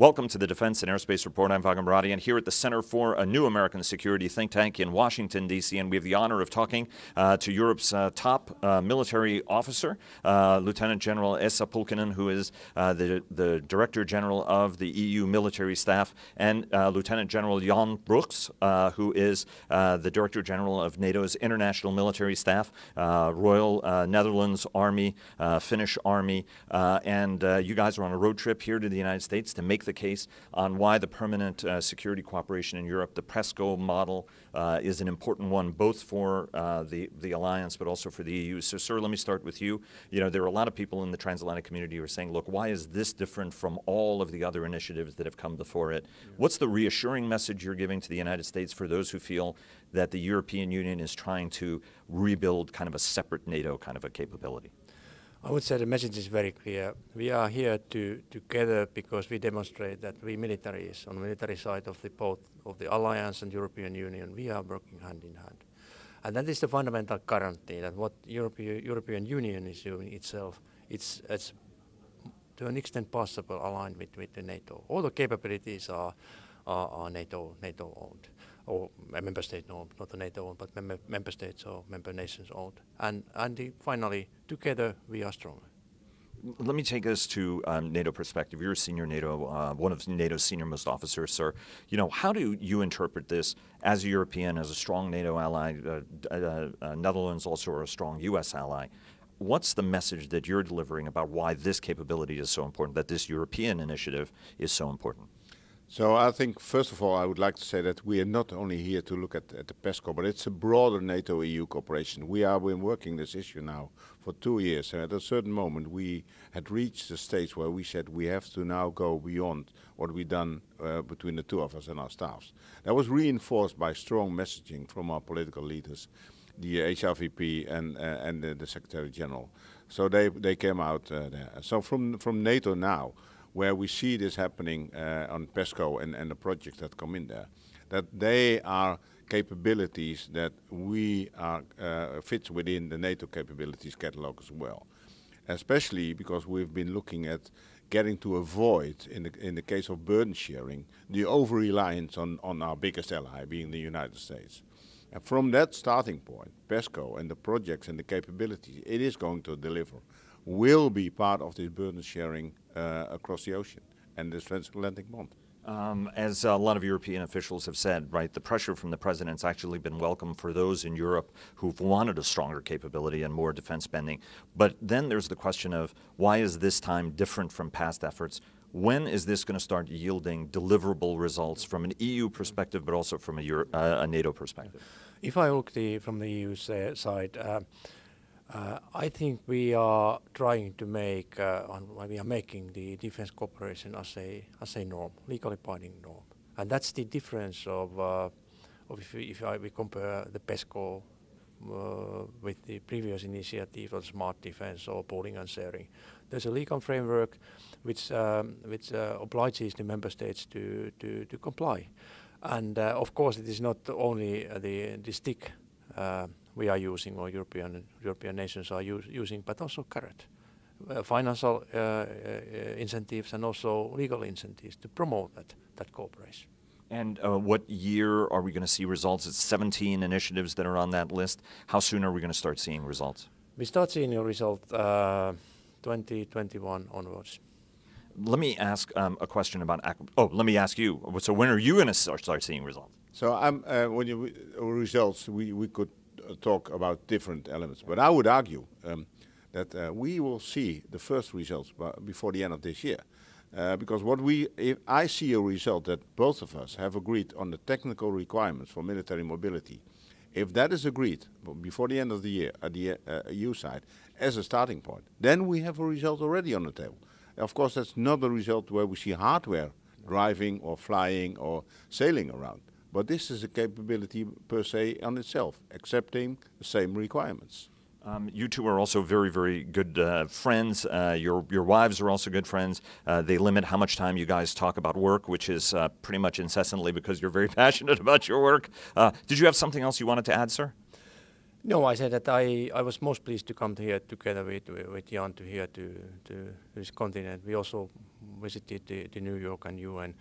Welcome to the Defense and Aerospace Report. I'm Vago Muradian here at the Center for a New American Security think tank in Washington, D.C., and we have the honor of talking uh, to Europe's uh, top uh, military officer, uh, Lieutenant General Esa Pulkkinen, who is uh, the, the Director General of the EU military staff, and uh, Lieutenant General Jan Broeks, who is the Director General of NATO's international military staff, Royal Netherlands Army, Finnish Army, and you guys are on a road trip here to the United States to make the case on why the permanent uh, security cooperation in Europe, the PESCO model, uh, is an important one both for uh, the, the alliance but also for the EU. So, sir, let me start with you. You know, there are a lot of people in the transatlantic community who are saying, look, why is this different from all of the other initiatives that have come before it? Yeah. What's the reassuring message you're giving to the United States for those who feel that the European Union is trying to rebuild kind of a separate NATO kind of a capability? I would say the message is very clear. We are here to together because we demonstrate that we militaries on the military side of the both of the alliance and European Union, we are working hand in hand. And that is the fundamental guarantee that what European European Union is doing itself, it's, it's to an extent possible aligned with, with the NATO. All the capabilities are, are, are NATO, NATO owned or a member state owned, not a NATO owned, but member, member states or member nations owned. And, and the, finally, together we are stronger. Let me take us to um, NATO perspective. You're a senior NATO, uh, one of NATO's senior most officers, sir. You know, how do you interpret this as a European, as a strong NATO ally? Uh, uh, uh Netherlands also are a strong U.S. ally. What's the message that you're delivering about why this capability is so important, that this European initiative is so important? So I think, first of all, I would like to say that we are not only here to look at, at the PESCO, but it's a broader NATO-EU cooperation. We have been working this issue now for two years, and at a certain moment we had reached the stage where we said we have to now go beyond what we've done uh, between the two of us and our staffs. That was reinforced by strong messaging from our political leaders, the HRVP and, uh, and the, the Secretary General. So they, they came out uh, there. So from, from NATO now, where we see this happening uh, on PESCO and, and the projects that come in there, that they are capabilities that we are uh, fits within the NATO capabilities catalog as well. Especially because we've been looking at getting to avoid, in the, in the case of burden sharing, the over-reliance on, on our biggest ally, being the United States. And from that starting point, PESCO and the projects and the capabilities it is going to deliver will be part of this burden sharing uh, across the ocean and this transatlantic bond. Um, as a lot of European officials have said, right, the pressure from the president's actually been welcome for those in Europe who've wanted a stronger capability and more defense spending. But then there's the question of why is this time different from past efforts? When is this going to start yielding deliverable results from an EU perspective, but also from a, Euro uh, a NATO perspective? If I look the, from the EU side, uh, uh, I think we are trying to make, uh, we are making the defense cooperation as a as a norm, legally binding norm, and that's the difference of, uh, of if, we, if I, we compare the PESCO uh, with the previous initiative of smart defense or pooling and sharing. There's a legal framework which um, which uh, obliges the member states to to, to comply, and uh, of course it is not only the the stick we are using or European European nations are use, using, but also carrot, uh, financial uh, uh, incentives and also legal incentives to promote that that cooperation. And uh, what year are we going to see results? It's 17 initiatives that are on that list. How soon are we going to start seeing results? We start seeing a result uh, 2021 onwards. Let me ask um, a question about. Oh, let me ask you. So when are you going to start, start seeing results? So um, uh, when you results, we, we could talk about different elements. But I would argue um, that uh, we will see the first results before the end of this year. Uh, because what we, if I see a result that both of us have agreed on the technical requirements for military mobility, if that is agreed before the end of the year at the uh, EU side as a starting point, then we have a result already on the table. Of course, that's not a result where we see hardware driving or flying or sailing around. But this is a capability per se on itself, accepting the same requirements. Um, you two are also very, very good uh, friends. Uh, your your wives are also good friends. Uh, they limit how much time you guys talk about work, which is uh, pretty much incessantly because you're very passionate about your work. Uh, did you have something else you wanted to add, sir? No, I said that I, I was most pleased to come here together with with Jan to here to to this continent. We also visited the, the New York and UN,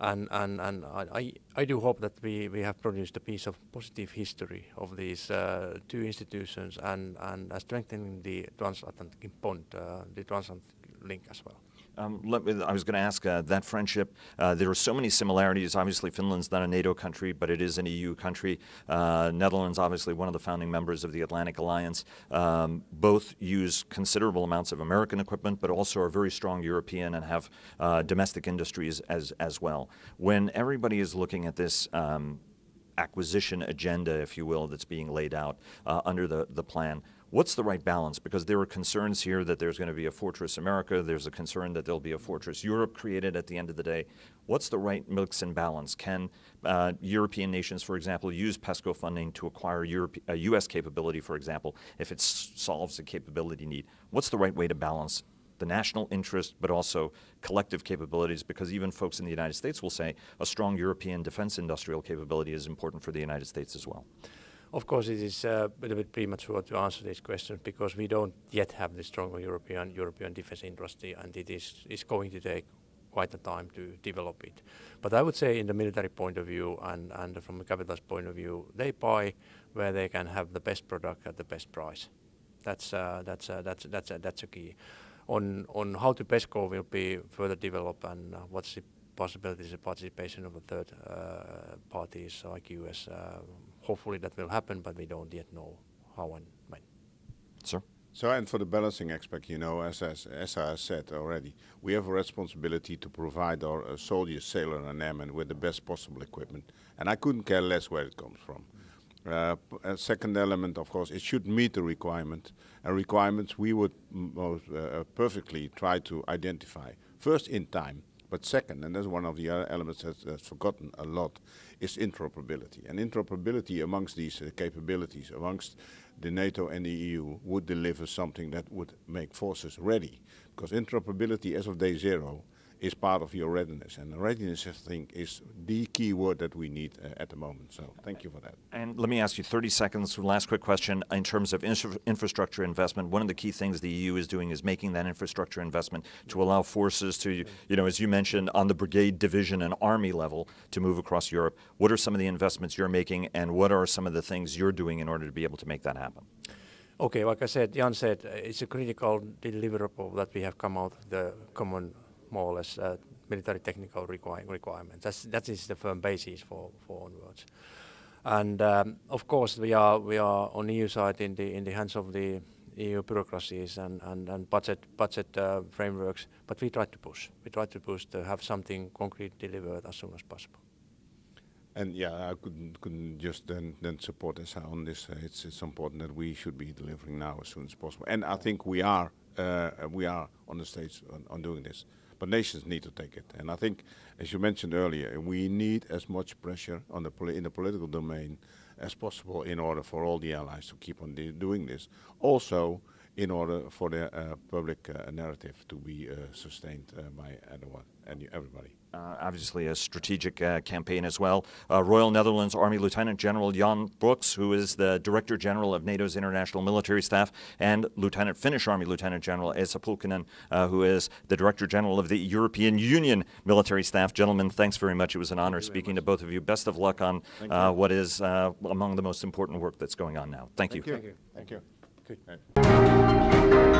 and and and I I do hope that we we have produced a piece of positive history of these uh, two institutions and and strengthening the transatlantic bond, uh, the transatlantic link as well. Um, me, I was going to ask uh, that friendship. Uh, there are so many similarities. Obviously, Finland's not a NATO country, but it is an EU country. Uh, Netherlands, obviously, one of the founding members of the Atlantic Alliance. Um, both use considerable amounts of American equipment, but also are very strong European and have uh, domestic industries as as well. When everybody is looking at this. Um, acquisition agenda, if you will, that's being laid out uh, under the, the plan. What's the right balance? Because there are concerns here that there's going to be a Fortress America. There's a concern that there'll be a Fortress Europe created at the end of the day. What's the right mix and balance? Can uh, European nations, for example, use PESCO funding to acquire Europe, a U.S. capability, for example, if it solves a capability need? What's the right way to balance the national interest, but also collective capabilities, because even folks in the United States will say a strong European defense industrial capability is important for the United States as well. Of course, it is uh, a little bit premature to answer these questions because we don't yet have the strong European European defense industry, and it is going to take quite a time to develop it. But I would say in the military point of view and, from a capitalist point of view, they buy where they can have the best product at the best price. That's uh, that's uh, a key. On how the PESCO will be further developed and what's the possibilities of participation of a third uh, parties like US uh, hopefully that will happen, but we don't yet know how and when. Sir? So, and for the balancing aspect, you know, as, as, as I said already, we have a responsibility to provide our uh, soldiers, sailor and airmen with the best possible equipment. And I couldn't care less where it comes from. Uh, a second element, of course, it should meet the requirement. And requirements we would most uh, perfectly try to identify. First, in time. But second, and that's one of the other elements that's, that's forgotten a lot, is interoperability. And interoperability amongst these uh, capabilities, amongst the NATO and the EU, would deliver something that would make forces ready. Because interoperability as of day zero is part of your readiness. And readiness, I think, is the key word that we need uh, at the moment. So thank you for that. And let me ask you 30 seconds, last quick question. In terms of infra infrastructure investment, one of the key things the EU is doing is making that infrastructure investment to allow forces to, you know, as you mentioned, on the brigade, division, and army level to move across Europe. What are some of the investments you're making, and what are some of the things you're doing in order to be able to make that happen? Okay, like I said, Jan said, uh, it's a critical deliverable that we have come out of the common more or less uh, military technical require requirements. That's, that is the firm basis for, for onwards. And um, of course, we are we are on EU side in the in the hands of the EU bureaucracies and and, and budget budget uh, frameworks. But we try to push. We try to push to have something concrete delivered as soon as possible. And yeah, I couldn't, couldn't just then, then support us on this. Uh, it's, it's important that we should be delivering now as soon as possible. And I think we are uh, we are on the stage on, on doing this. But nations need to take it. And I think, as you mentioned earlier, we need as much pressure on the in the political domain as possible in order for all the allies to keep on doing this. Also, in order for the uh, public uh, narrative to be uh, sustained uh, by everyone and everybody. Uh, obviously, a strategic uh, campaign as well. Royal Netherlands Army Lieutenant General Jan Broeks, who is the Director General of NATO's International Military Staff, and Lieutenant Finnish Army Lieutenant General Esa Pulkkinen, who is the Director General of the European Union Military Staff. Gentlemen, thanks very much. It was an honor speaking to both of you. Best of luck on what is among the most important work that's going on now. Thank, Thank you. you. Thank you. Oké. Okay. Nee.